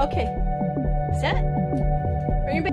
Okay, set, bring back.